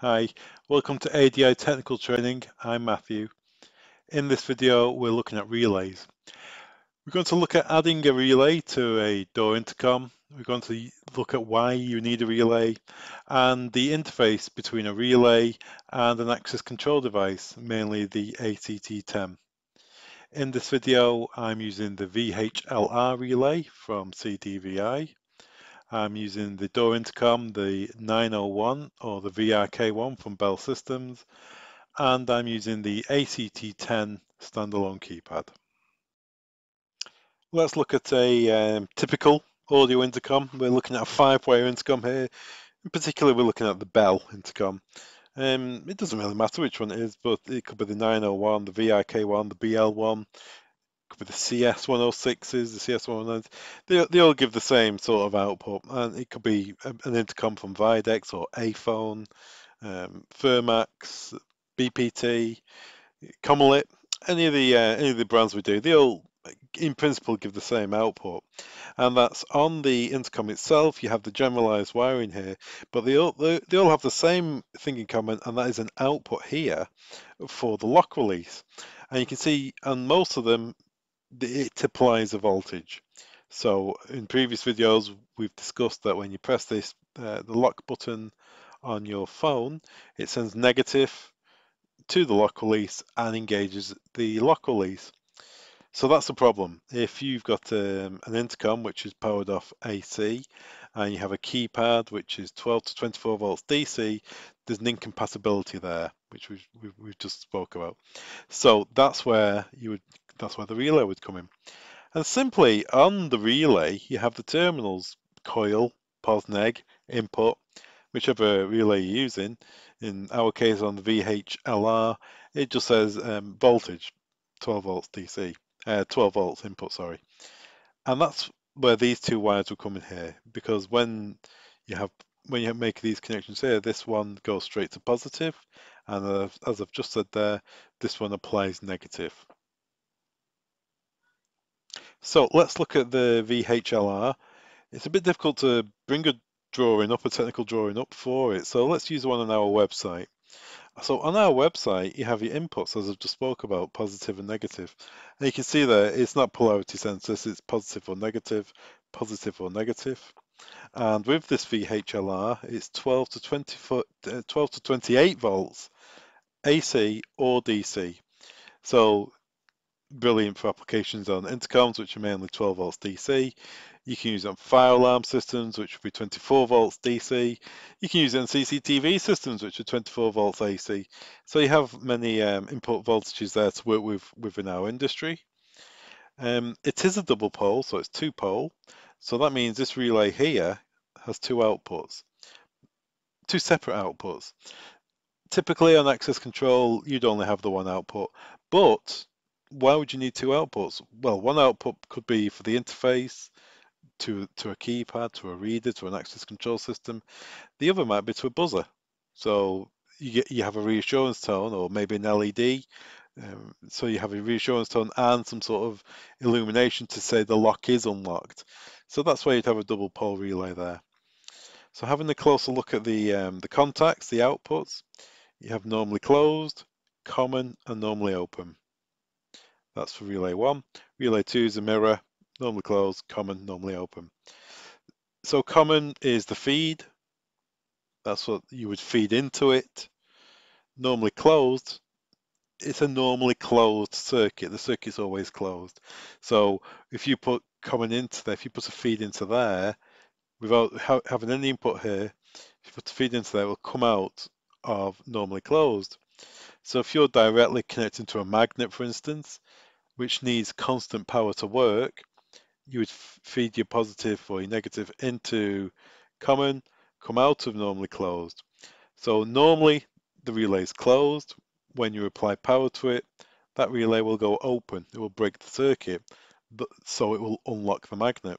Hi, welcome to ADI Technical Training. I'm Matthew. In this video, we're looking at relays. We're going to look at adding a relay to a door intercom. We're going to look at why you need a relay and the interface between a relay and an access control device, mainly the ACT10. In this video, I'm using the VHLR relay from CDVI I'm using the door intercom, the 901 or the VRK1 from Bell Systems, and I'm using the ACT10 standalone keypad. Let's look at a um, typical audio intercom. We're looking at a five-way intercom here. In particular, we're looking at the Bell intercom. Um, it doesn't really matter which one it is, but it could be the 901, the VRK1, the BL1, with the CS106s, the CS109s, they, they all give the same sort of output. And it could be an intercom from Videx or Aiphone, um, Fermax, BPT, Comelit, any of the uh, any of the brands we do, they all in principle give the same output and that's on the intercom itself you have the generalized wiring here but they all they, they all have the same thing in common and that is an output here for the lock release and you can see on most of them it applies a voltage. So in previous videos, we've discussed that when you press this, uh, the lock button on your phone, it sends negative to the lock release and engages the lock release. So that's the problem. If you've got um, an intercom which is powered off AC and you have a keypad which is 12 to 24 volts DC, there's an incompatibility there, which we've, we've just spoke about. So that's where you would that's where the relay would come in. And simply on the relay, you have the terminals, coil, pos neg, input, whichever relay you're using. In our case on the VHLR, it just says um, voltage, 12 volts DC, uh, 12 volts input, sorry. And that's where these two wires will come in here, because when you have when you make these connections here, this one goes straight to positive, and uh, as I've just said there, this one applies negative. So let's look at the VHLR. It's a bit difficult to bring a drawing up, a technical drawing up for it. So let's use one on our website. So on our website, you have your inputs, as I've just spoke about, positive and negative. And you can see there, it's not polarity sensors, it's positive or negative, positive or negative. And with this VHLR, it's 12 to 20 foot, uh, 12 to 28 volts, AC or DC. So brilliant for applications on intercoms, which are mainly 12 volts DC. You can use it on fire alarm systems, which would be 24 volts DC. You can use it on CCTV systems, which are 24 volts AC. So you have many um, input voltages there to work with within our industry. Um, it is a double pole, so it's two pole. So that means this relay here has two outputs, two separate outputs. Typically on access control, you'd only have the one output, but why would you need two outputs? Well, one output could be for the interface to to a keypad, to a reader, to an access control system. The other might be to a buzzer. So you get you have a reassurance tone or maybe an LED. Um, so you have a reassurance tone and some sort of illumination to say the lock is unlocked. So that's why you'd have a double pole relay there. So having a closer look at the um, the contacts, the outputs, you have normally closed, common, and normally open. That's for relay one. Relay two is a mirror, normally closed, common, normally open. So common is the feed. That's what you would feed into it. Normally closed, it's a normally closed circuit. The circuit's always closed. So if you put common into there, if you put a feed into there, without ha having any input here, if you put a feed into there, it will come out of normally closed. So if you're directly connecting to a magnet, for instance, which needs constant power to work, you would feed your positive or your negative into common, come out of normally closed. So normally the relay is closed. When you apply power to it, that relay will go open. It will break the circuit, but, so it will unlock the magnet.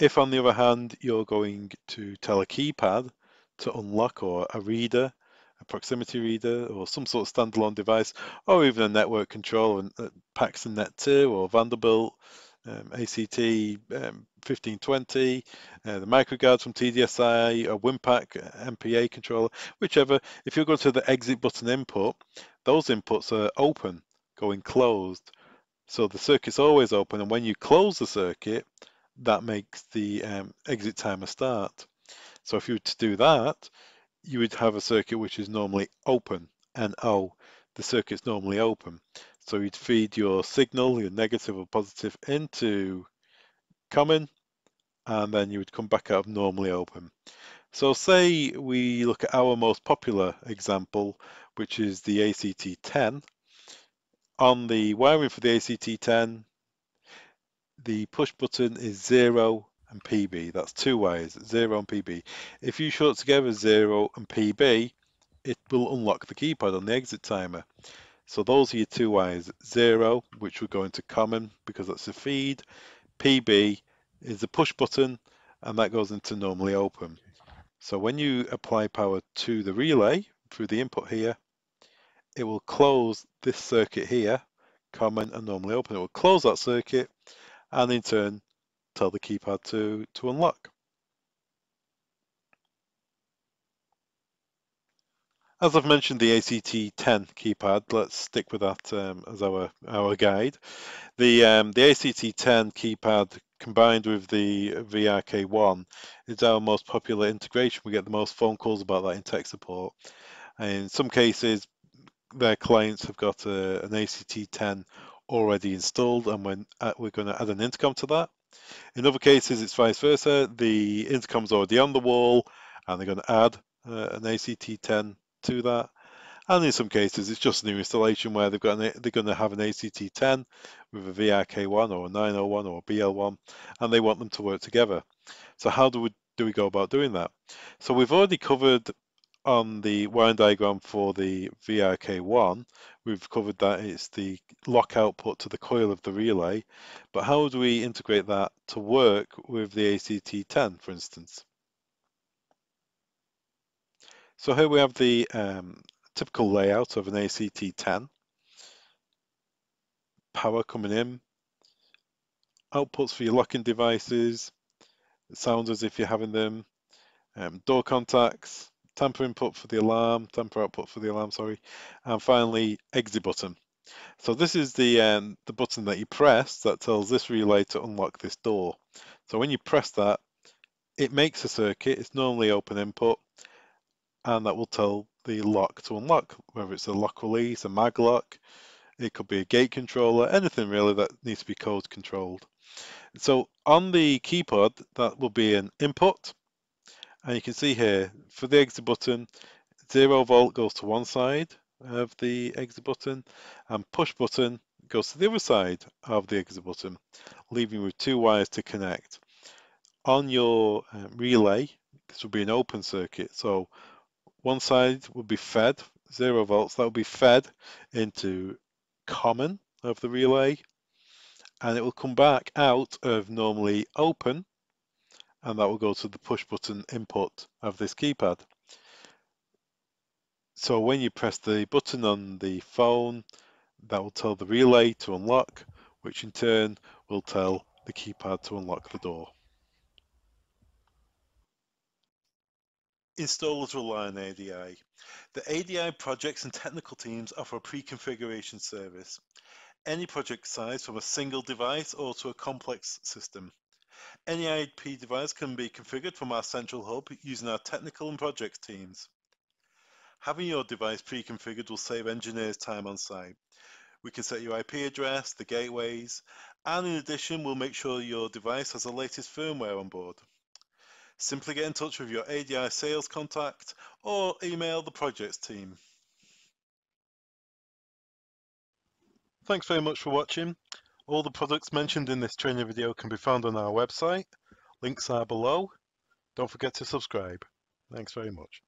If on the other hand, you're going to tell a keypad to unlock or a reader a proximity reader or some sort of standalone device, or even a network controller, and uh, Net 2 or Vanderbilt, um, ACT um, 1520, uh, the microguards from TDSI, a WIN-PAK MPA controller, whichever. If you go to the exit button input, those inputs are open, going closed. So the circuit's always open, and when you close the circuit, that makes the um, exit timer start. So if you were to do that, you would have a circuit which is normally open, and oh, the circuit's normally open. So you'd feed your signal, your negative or positive, into common, and then you would come back out of normally open. So say we look at our most popular example, which is the ACT10. On the wiring for the ACT10, the push button is 0 and PB. That's two wires, 0 and PB. If you short together 0 and PB, it will unlock the keypad on the exit timer. So those are your two wires, 0, which will go into common because that's a feed. PB is the push button, and that goes into normally open. So when you apply power to the relay through the input here, it will close this circuit here, common and normally open. It will close that circuit and in turn tell the keypad to, to unlock. As I've mentioned the ACT10 keypad, let's stick with that um, as our, our guide. The, um, the ACT10 keypad combined with the VRK1 is our most popular integration. We get the most phone calls about that in tech support. In some cases, their clients have got a, an ACT10 already installed and uh, we're going to add an intercom to that. In other cases, it's vice versa. The intercom's already on the wall and they're going to add uh, an ACT10 to that. And in some cases, it's just a new installation where they've got an, they're going to have an ACT10 with a VRK1 or a 901 or a BL1, and they want them to work together. So how do we do we go about doing that? So we've already covered on the wiring diagram for the VRK1, we've covered that it's the lock output to the coil of the relay, but how do we integrate that to work with the ACT10, for instance? So here we have the um, typical layout of an ACT10. Power coming in, outputs for your locking devices, sounds as if you're having them, um, door contacts, tamper input for the alarm, tamper output for the alarm, sorry, and finally exit button. So this is the um, the button that you press that tells this relay to unlock this door. So when you press that, it makes a circuit. It's normally open input, and that will tell the lock to unlock, whether it's a lock release, a mag lock, it could be a gate controller, anything really that needs to be code controlled. So on the keypad, that will be an input, and you can see here, for the exit button, zero volt goes to one side of the exit button and push button goes to the other side of the exit button, leaving with two wires to connect. On your um, relay, this will be an open circuit. So one side will be fed, zero volts, that will be fed into common of the relay and it will come back out of normally open and that will go to the push button input of this keypad. So when you press the button on the phone, that will tell the relay to unlock, which in turn will tell the keypad to unlock the door. Installers rely on ADI. The ADI projects and technical teams offer a pre-configuration service. Any project size from a single device or to a complex system. Any IP device can be configured from our central hub using our technical and projects teams. Having your device pre-configured will save engineers time on site. We can set your IP address, the gateways, and in addition, we'll make sure your device has the latest firmware on board. Simply get in touch with your ADI sales contact or email the projects team. Thanks very much for watching. All the products mentioned in this training video can be found on our website. Links are below. Don't forget to subscribe. Thanks very much.